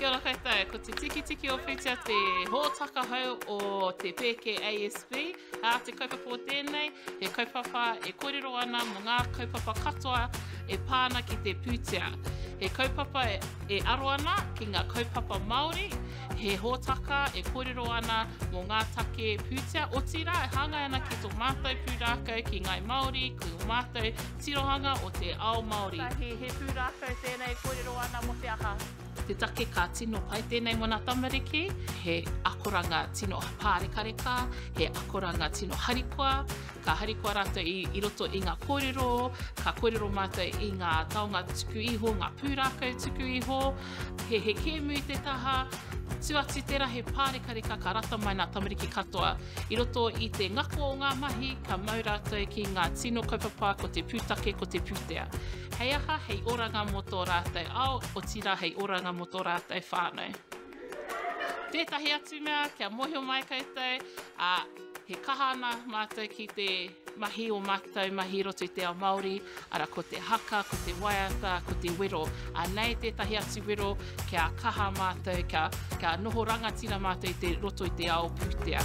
Kia ora koutou, ko te tikitiki o Pūtea te hōtaka hou o te pēke ASB. Ā, te kaupapa o tēnei, he kaupapa e kōrero ana mō ngā kaupapa katoa e pā ana ki te pūtea. He kaupapa e aro ana ki ngā kaupapa Māori, he hōtaka e kōrero ana mō ngā take pūtea, otirā e hāngai ana ki tō mātou pūrākau ki Ngāi Māori, ki ō mātou Tirohanga o te ao Māori. He hepū rākau tēnei e kōrero ana mō te aha? Te take ka tino pai tēnei mō nā tamariki. He akoranga tino pārekareka, he akoranga tino harikoa. Ka harikoa rātou i roto i ngā kōrero, ka kōrero mātou i ngā taonga tuku iho, ngā pūrākau tuku iho. He kēmu i te taha, tū atu tērā he pārekareka ka rata mai nā tamariki katoa. I roto i te ngako o ngā mahi, ka mau rātou ki ngā tino kaupapa ko te pūtake, ko te pūtea. Hei aha, hei oranga mō tō rātou ao, otirā hei oranga mō tō rātou whānau. Tētahi atu mea, kia mōhio mai koutou, ā, he kaha ana mātou ki te. Mahi o mātou mahi roto i te ao Māori, ara ko te haka, ko te waiata, ko te wero. Anei tētahi atu wero kia kaha mātou, kia, kia noho rangatira mātou i te roto i te ao pūtea.